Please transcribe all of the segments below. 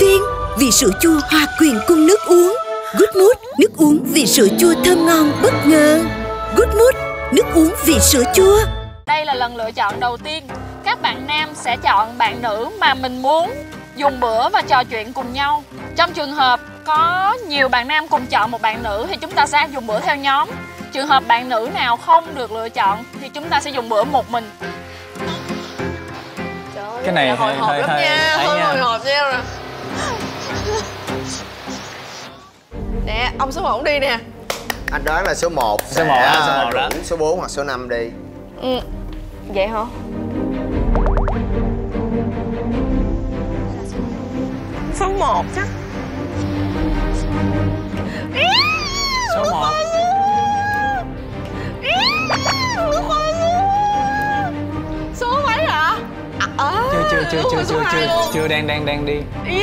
tiên Vị sữa chua hòa quyện cùng nước uống. Good Mood, nước uống vị sữa chua thơm ngon bất ngờ. Good Mood, nước uống vị sữa chua. Đây là lần lựa chọn đầu tiên. Các bạn nam sẽ chọn bạn nữ mà mình muốn dùng bữa và trò chuyện cùng nhau. Trong trường hợp có nhiều bạn nam cùng chọn một bạn nữ thì chúng ta sẽ dùng bữa theo nhóm. Trường hợp bạn nữ nào không được lựa chọn thì chúng ta sẽ dùng bữa một mình. Cái này hồi hơi hộp hơi lắm hơi nha hơi hồi hộp nha nè ông số 1 đi nè. Anh đoán là số 1 Số một á, số một đó. số 4 hoặc số 5 đi. Ừ. vậy hả? Số 1 chắc số một. Số mấy hả? À, à, chưa chưa chưa chưa chưa chưa đang đang đang đi. Ý.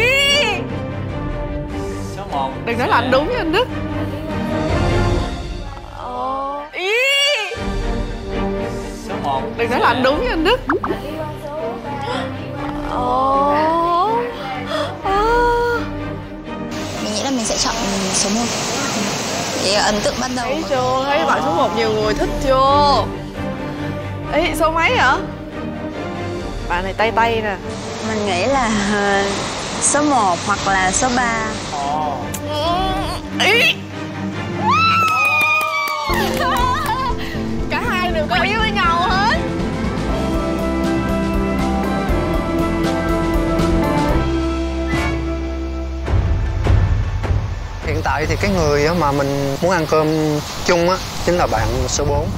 một. Đừng nói là anh đúng nha anh đức. Ờ. Ý. số một. Đừng nói là anh đúng nha anh đức. Ồ. À. Mình nghĩ là mình sẽ chọn số 1 Đấy là ấn tượng ban đầu thấy chưa? Thấy bạn số 1 nhiều người thích chưa? Ý số mấy hả bạn này tay tay nè. Mình nghĩ là ờ, số 1 hoặc là số 3 ý. Cả hai đều có ý với nhau hết. Hiện tại thì cái người á mà mình muốn ăn cơm chung á chính là bạn số 4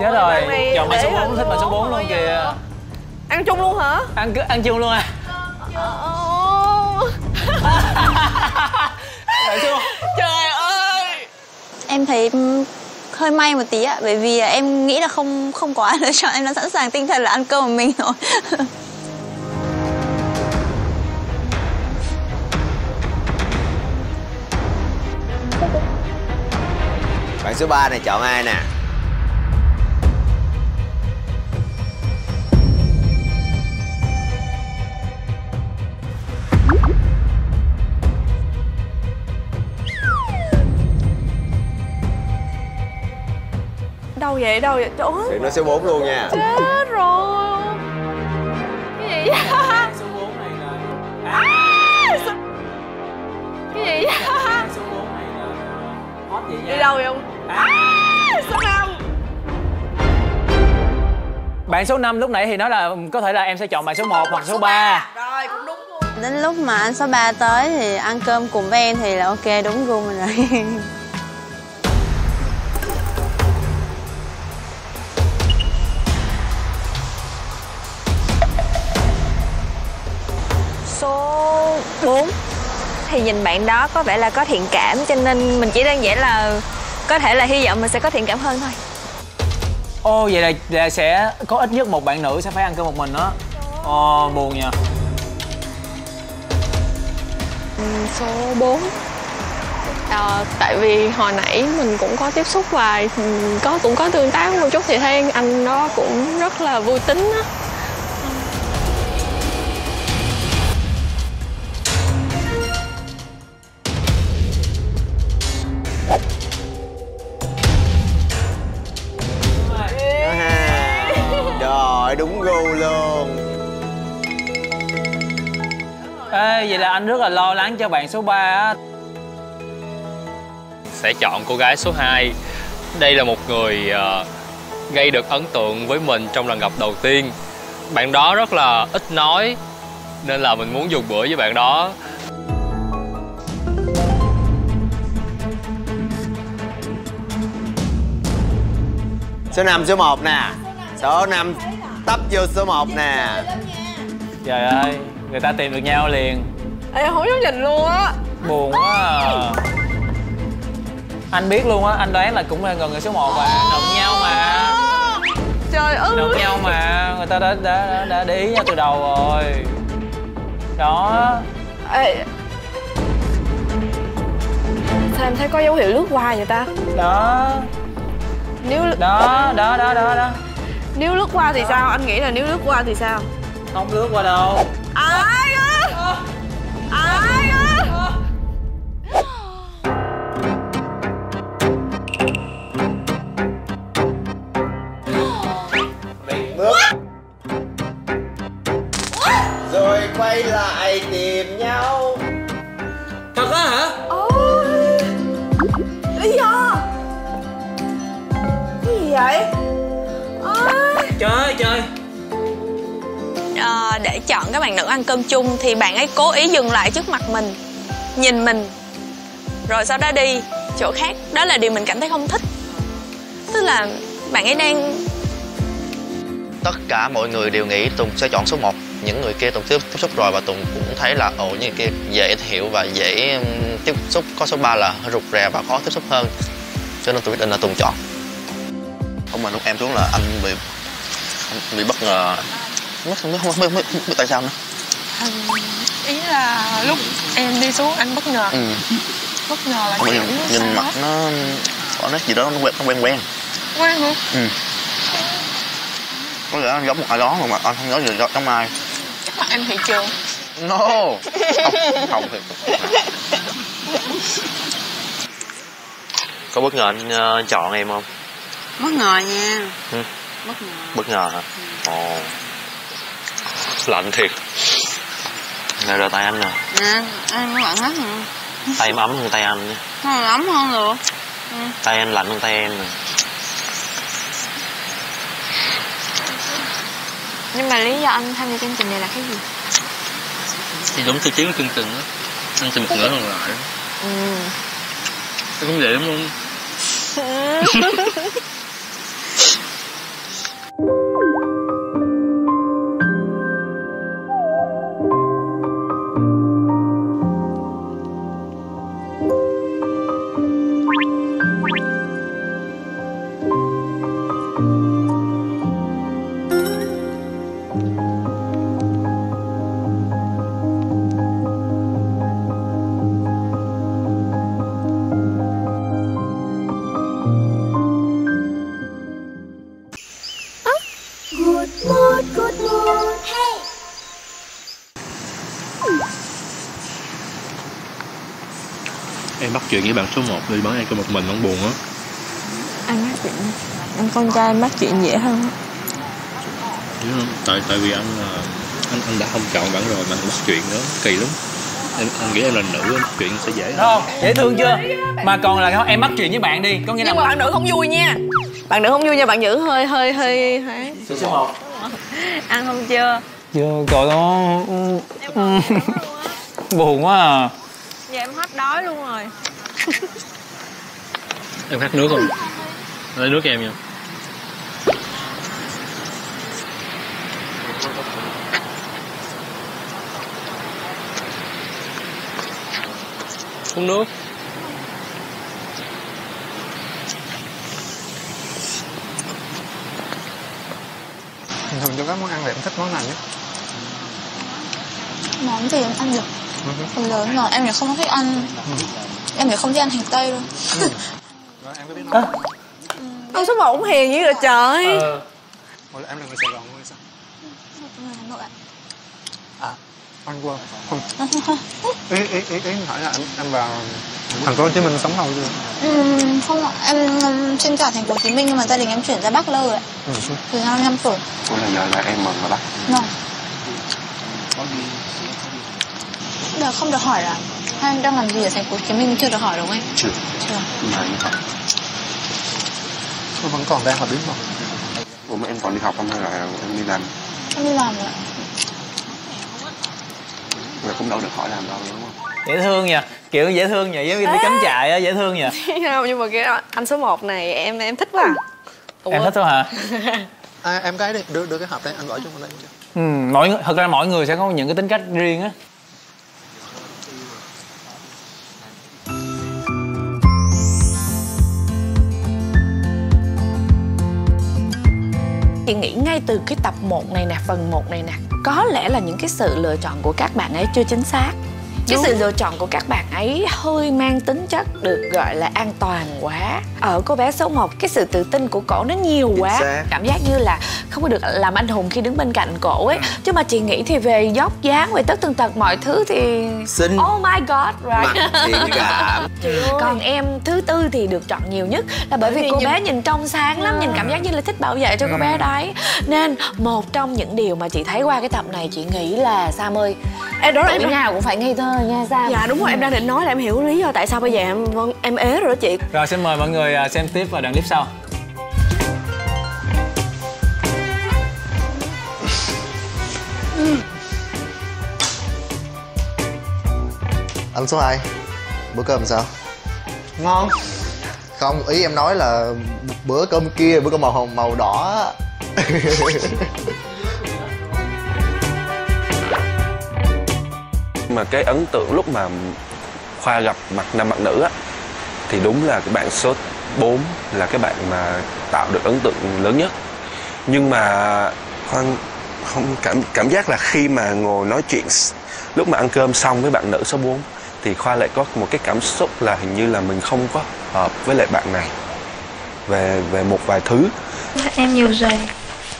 chết rồi. chọn bạn số để 4 là thích bạn số 4 luôn kìa. Ăn chung luôn hả? Ăn cứ ăn chung luôn à Em thấy ừ, hơi may một tí ạ, Bởi vì em nghĩ là không không có ai lựa chọn Em, đã sẵn sàng tinh thần là ăn cơm của mình rồi. Bạn số 3 này chọn ai nè? Vậy? Đâu vậy? Trời ơi. Nói số 4 luôn nha. Chết rồi. Cái gì vậy? Số 4 này là À, sao- cái gì vậy? Số 4 này là hot vậy nha. Đi đâu vậy ông? À, số năm bạn số 5 lúc nãy thì nói là có thể là em sẽ chọn bạn số 1 hoặc số 3 rồi cũng đúng luôn. Đến lúc mà anh số 3 tới thì ăn cơm cùng với em thì là ok đúng gu mình rồi 4 Thì nhìn bạn đó có vẻ là có thiện cảm Cho nên mình chỉ đơn giản là Có thể là hy vọng mình sẽ có thiện cảm hơn thôi. Ô vậy là, là sẽ có ít nhất một bạn nữ sẽ phải ăn cơm một mình đó. Ồ buồn nha số 4 à, tại vì hồi nãy mình cũng có tiếp xúc và ừ, có cũng có tương tác một chút thì thấy anh đó cũng rất là vui tính á anh rất là lo lắng cho bạn số 3 á. Sẽ chọn cô gái số 2 Đây là một người ờ, gây được ấn tượng với mình trong lần gặp đầu tiên. Bạn đó rất là ít nói Nên là mình muốn dùng bữa với bạn đó. Số 5 số 1 nè. Số 5 tấp vô số 1 nè. Trời ơi người ta tìm được nhau liền Ê, không dám nhìn luôn á. Buồn quá à. Anh biết luôn á, anh đoán là cũng là gần người số 1 à Nụng nhau mà. Trời ơi. Nụng nhau mà. Người ta đã, đã, đã, đã để ý nhau từ đầu rồi. Đó. Ê. sao em thấy có dấu hiệu lướt qua vậy ta? Đó. Nếu Đó, đó, đó, đó, đó. Nếu lướt qua thì sao? Anh nghĩ là nếu lướt qua thì sao? Không lướt qua đâu. Ai? á Ah! Chọn các bạn nữ ăn cơm chung thì bạn ấy cố ý dừng lại trước mặt mình nhìn mình. Rồi sau đó đi chỗ khác đó là điều mình cảm thấy không thích. Tức là bạn ấy đang tất cả mọi người đều nghĩ Tùng sẽ chọn số 1 những người kia Tùng tiếp tiếp xúc rồi và Tùng cũng thấy là ồ những người kia dễ hiểu và dễ tiếp xúc. Có số 3 là rụt rè và khó tiếp xúc hơn. Cho nên Tùng quyết định là Tùng chọn. Ông mà lúc em xuống là anh bị anh bị bất ngờ mất không biết không biết, biết, biết tại sao nữa. Ý là lúc em đi xuống anh bất ngờ. Ừ. bất ngờ là kiểu nhìn sao mặt nó có nét gì đó nó quen nó quen quen. Quen hả? Ừ. có lẽ anh giống một ai đó mà anh không nhớ gì giống ai. Chắc là anh thị trường. No. Không không thì có bất ngờ anh ờ, chọn em không? Bất ngờ nha. Ừ. bất ngờ. Bất ngờ hả? Ồ lạnh thiệt. Này là tay anh nè. Nè em hết hả? Tay em ấm hơn tay anh nha không ấm hơn được. Tay anh lạnh hơn tay em nè. Nhưng mà lý do anh tham gia chương trình này là cái gì? thì đúng tiêu chí của chương trình á. Anh sẽ một nửa còn lại. Ừ. Em cũng vậy đúng không em với bạn số 1 đi bán ăn cho một mình không buồn á. Anh bắt chuyện Anh con trai bắt chuyện dễ hơn á. Không? tại tại vì anh là anh anh đã không chọn bạn rồi mà anh bắt chuyện nữa kỳ lắm. Em anh nghĩ em là nữ anh chuyện sẽ dễ không dễ thương chưa? Mà còn là em bắt chuyện với bạn đi có nghĩa là nhưng mà bạn nữ không vui nha. Bạn nữ không vui nha bạn nữ hơi hơi hơi hơi. Số một. Ăn không chưa? chưa trời ơi buồn quá. À. Giờ em hết đói luôn rồi em khát nước không? Lấy nước cho em nha. Uống nước. Thường cho các món ăn thì em thích món nào nhất? Món gì em ăn được. Phần lớn là em thì không thích ăn em thì không thích ăn hành tây đâu ông số một cũng hiền dữ rồi trời? Ủa là em là người Sài Gòn hay sao? Hà Nội ạ. à anh qua không. Ý ý ý ý hỏi là em em vào thành phố Hồ Chí Minh sống lâu chưa? Ừm, không ạ. Em um, sinh ra thành phố Hồ Chí Minh nhưng mà gia đình em chuyển ra Bắc Lơ ạ. Ừ. từ năm năm tuổi. Ủa là giờ là em mừng rồi đó vâng. Được không được hỏi là anh đang làm gì ở thành phố Hồ Chí Minh chưa được hỏi đúng không anh? chưa. Chưa. mà em không Tôi vẫn còn đang học biết không ủa mà em còn đi học không? Hay là em đi làm? Em đi làm rồi ạ. rồi cũng đâu được hỏi làm đâu đúng không? Dễ thương nha kiểu dễ thương nhỉ giống như đi cắm trại á dễ thương nhỉ không nhưng mà cái anh số 1 này em em thích quá. Ủa? em thích thôi hả? À, em gái đi đưa đưa cái hộp đây anh gọi cho mình đây. Ừ, mỗi thật ra mỗi người sẽ có những cái tính cách riêng á chị nghĩ ngay từ cái tập 1 này nè, phần 1 này nè, có lẽ là những cái sự lựa chọn của các bạn ấy chưa chính xác cái sự lựa chọn của các bạn ấy hơi mang tính chất được gọi là an toàn quá. Ở cô bé số 1 cái sự tự tin của cổ nó nhiều quá. xác. cảm giác như là không có được làm anh hùng khi đứng bên cạnh cổ ấy. Chứ mà chị nghĩ thì về dốc dáng về tất tần tật mọi thứ thì xinh. Oh my god right. Mặt thiện cảm còn em thứ tư thì được chọn nhiều nhất là bởi vì cô nhìn- bé nhìn trong sáng lắm nhìn cảm giác như là thích bảo vệ cho cô bé đấy. Nên một trong những điều mà chị thấy qua cái tập này chị nghĩ là sam ơi Ê, đó là tuổi em nào cũng phải ngây thơ rồi nha sao? Dạ đúng rồi em đang định nói là em hiểu lý do tại sao bây giờ em vâng em ế rồi đó chị. Rồi xin mời mọi người à, xem tiếp và đoạn clip sau. Anh số 2 bữa cơm sao? Ngon. Không ý em nói là bữa cơm kia bữa cơm màu hồng màu đỏ mà cái ấn tượng lúc mà khoa gặp mặt nam bạn nữ á thì đúng là cái bạn số 4 là cái bạn mà tạo được ấn tượng lớn nhất. Nhưng mà khoan không cảm cảm giác là khi mà ngồi nói chuyện lúc mà ăn cơm xong với bạn nữ số 4 thì khoa lại có một cái cảm xúc là hình như là mình không có hợp với lại bạn này. Về về một vài thứ. Em nhiều giày.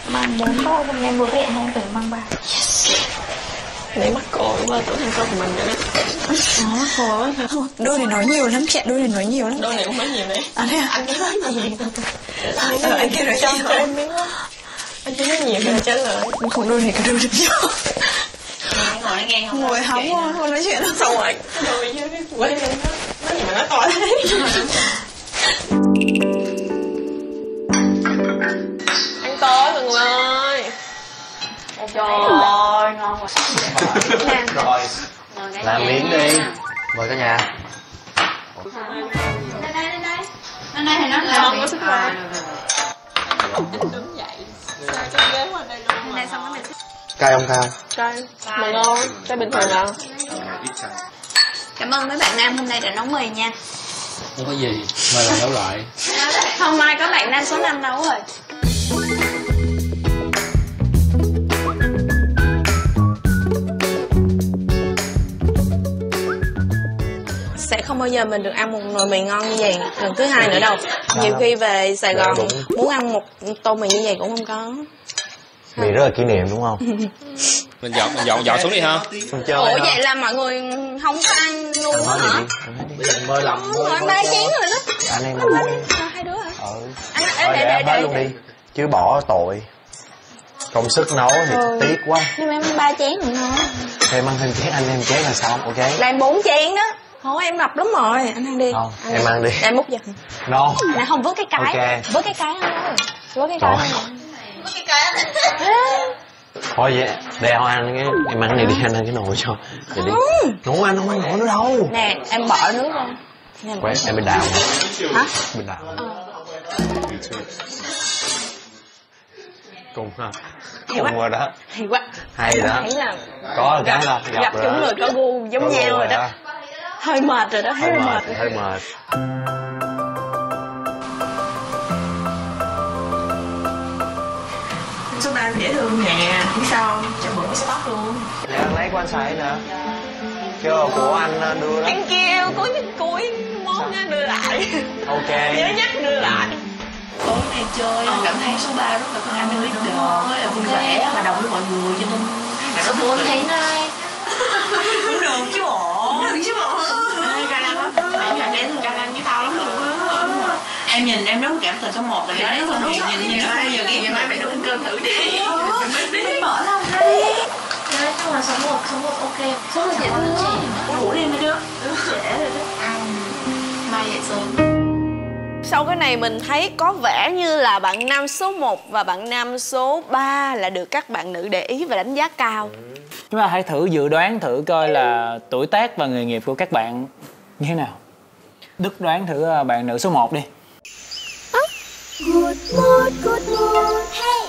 Mang bốn bao hôm nay vừa với em em phải mang ba Nãy mắc cội quá tưởng ăn cơm của mình vậy đó. Cội quá đôi này nói nhiều lắm chị đôi này nói nhiều lắm. Đôi này cũng nói nhiều đấy. À thế à? Anh cứ nói nhiều. Ờ, anh kia nói nhiều. em biết quá Anh cứ nói nhiều thì anh trả lời. Không đôi này cái đôi được nhiều. Ngồi nghe không ngồi hóng không không nói chuyện. Đâu Xong rồi Đôi với lên đó. Nói gì mà nói to thế? Ăn tối mọi người. Ơi Trời ơi, ngon quá rồi làm miếng đi. Mời cả nhà Hôm nay thì nó Làm có sức khỏe Này. Xong cái này cay không cay Cay. Mà ngon. Cay bình thường à? Cảm ơn mấy bạn nam hôm nay đã nấu mì nha. Không có gì, mời lần nấu lại. Không mai có bạn nam số 5 nấu rồi không bao giờ mình được ăn một nồi mì ngon như vậy lần thứ hai nữa đâu. Nhiều khi về sài gòn Dạ, đúng. muốn ăn một tô mì như vậy cũng không có. Mì rất là kỷ niệm đúng không? Mình dọn, mình dọn, dọn xuống đi ha. Ủa vậy là mọi người không có ăn luôn hả? gì đi mơ lòng Ủa, ba chén rồi đó. Anh em ăn đi. hai đứa hả? Ừ. Anh để để luôn đi chứ bỏ tội. Công sức nấu thì Ừ. tiếc quá. Nhưng mà em ăn ba chén rồi thôi em ăn thêm chén anh em chén là xong ok? Là em bốn chén đó thôi em mập lắm rồi. Anh ăn đi. Không, em ăn đi. em múc giật no nè không vớt cái cái Ok. vớt cái cái thôi vớt cái cái Trời. thôi vậy đeo ăn cái em ăn này đi anh ăn cái nồi cho. Vậy đi. Nấu ăn không ăn nổi nữa đâu. Nè em bỏ nước Nè, quét em bên đào hả? Bên đào cùng ha. Hay quá. cùng rồi đó. Hay quá. Hay đó. Thấy là có cái là gặp, gặp rồi chúng người có gu giống Có nhau rồi đó. đó. Hơi mệt rồi đó hơi hơi mệt mệt. hơi mệt. Số ba dễ thương nè phía sau cho bữa sẽ tóc luôn. Nè, lấy của anh xài nè. Chưa của anh ờ, đưa đó. Anh kêu cuối cuối món á đưa lại. Ok. Nhớ nhắc đưa lại. Tối nay chơi em cảm thấy số 3 rất là có ăn leader rất là vui vẻ hòa đồng với mọi người cho nên số 4 thấy nay. Cũng được chứ bé thường ca lăng với tao lắm luôn á. Em nhìn em rất cảm tình số 1 rồi đấy không nhìn nhìn nhìn bây giờ kia mai mẹ nấu cơm thử đi. Mình mở lòng đi. Đấy, nhưng mà số 1, số 1 ok. Số 1 dễ thương ngủ đi mấy đứa Dễ rồi đó. Mai dậy sớm sau cái này mình thấy có vẻ như là bạn nam số 1 và bạn nam số 3 là được các bạn nữ để ý và đánh giá cao. Chúng ta hãy thử dự đoán thử coi là tuổi tác và nghề nghiệp của các bạn như thế nào đức đoán thử ờ, bạn nữ số 1 đi. Good mood, good mood. Hey.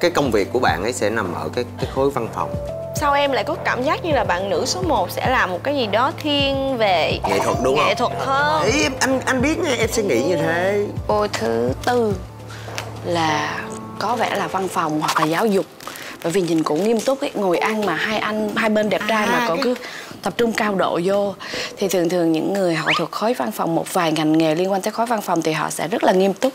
Cái công việc của bạn ấy sẽ nằm ở cái cái khối văn phòng. Sao em lại có cảm giác như là bạn nữ số 1 sẽ làm một cái gì đó thiên về nghệ thuật đúng không? nghệ thuật hơn? Ý em anh anh biết nha em sẽ nghĩ như thế. Ô thứ tư là có vẻ là văn phòng hoặc là giáo dục. Bởi vì nhìn cũng nghiêm túc ấy ngồi ăn mà hai anh hai bên đẹp trai mà còn cứ tập trung cao độ vô. Thì thường thường những người họ thuộc khối văn phòng một vài ngành nghề liên quan tới khối văn phòng thì họ sẽ rất là nghiêm túc.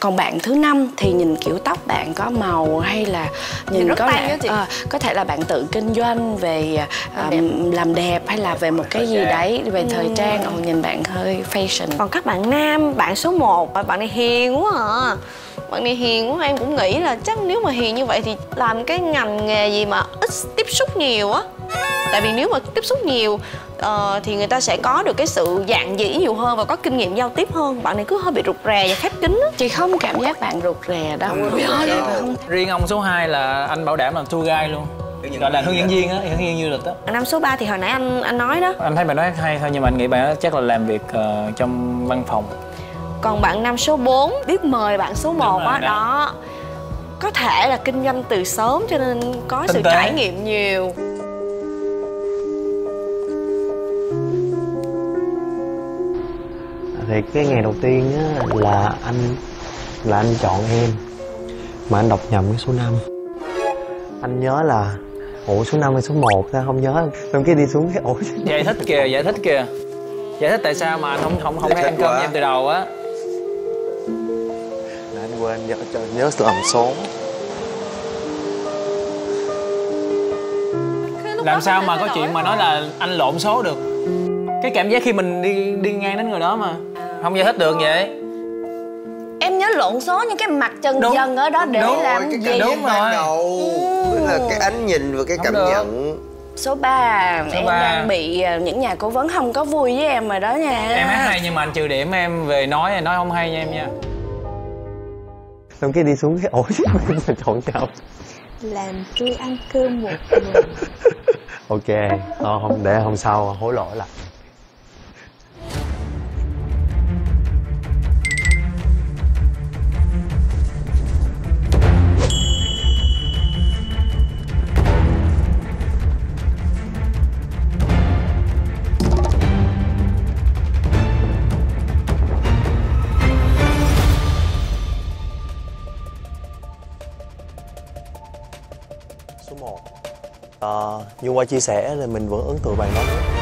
Còn bạn thứ năm thì nhìn kiểu tóc bạn có màu hay là nhìn, Nhìn có lẽ ờ, có thể là bạn tự kinh doanh về à, làm đẹp. hay là về một cái gì đấy về thời trang. Ồ, nhìn bạn hơi fashion. Còn các bạn nam bạn số 1 bạn này hiền quá à bạn này hiền quá em cũng nghĩ là chắc nếu mà hiền như vậy thì làm cái ngành nghề gì mà ít tiếp xúc nhiều á. Tại vì nếu mà tiếp xúc nhiều ờ, thì người ta sẽ có được cái sự dạng dĩ nhiều hơn và có kinh nghiệm giao tiếp hơn. Bạn này cứ hơi bị rụt rè và khép kín á. Chị không cảm giác bạn rụt rè đâu. Không? Riêng ông số 2 là anh bảo đảm làm tour guide luôn. Gọi là hướng dẫn viên á hướng dẫn viên du lịch á. Năm số 3 thì hồi nãy anh anh nói đó. Anh thấy bạn nói hay thôi nhưng mà anh nghĩ bạn đó chắc là làm việc ờ, trong văn phòng còn bạn năm số 4 biết mời bạn số 1 rồi, á đó. đó. Có thể là kinh doanh từ sớm cho nên có sự Tinh tế. trải nghiệm nhiều. Thì cái ngày đầu tiên á là anh là anh chọn em mà anh đọc nhầm cái số 5 anh nhớ là ủa số 5 hay số 1 sao không nhớ. Xong cái đi xuống cái ủa giải thích kìa giải thích kìa. Giải thích tại sao mà anh không không không hay ăn cơm em từ đầu á quên nhớ cho nhớ lầm số làm sao mà có chuyện mà nói là anh lộn số được cái cảm giác khi mình đi đi ngang đến người đó mà không giải thích được vậy em nhớ lộn số nhưng cái mặt chân Đúng. dân ở đó để Đúng. làm cái gì Đúng rồi. đầu tức là cái ánh nhìn và cái Không cảm được. nhận số 3 Số em ba. đang bị ờ, những nhà cố vấn không có vui với em rồi đó nha em hát hay nhưng mà anh trừ điểm em về nói nói không hay nha em nha xong cái đi xuống cái ủa mình chọn nhau làm tôi ăn cơm một mình. Ok ờ, không để hôm sau hối lỗi lại như qua chia sẻ là mình vẫn ấn tượng bạn đó.